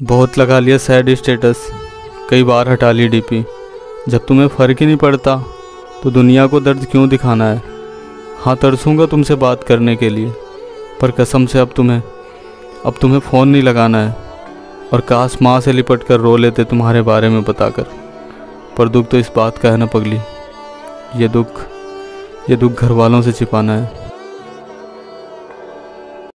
बहुत लगा लिया सैड स्टेटस कई बार हटा ली डीपी जब तुम्हें फ़र्क ही नहीं पड़ता तो दुनिया को दर्द क्यों दिखाना है? हाँ तरसूँगा तुमसे बात करने के लिए, पर कसम से अब तुम्हें अब तुम्हें फ़ोन नहीं लगाना है, और काश माँ से लिपट कर रो लेते तुम्हारे बारे में बताकर। पर दुख तो इस बात का है ना, पगली। ये दुख ये दुख घर वालों से छिपाना है।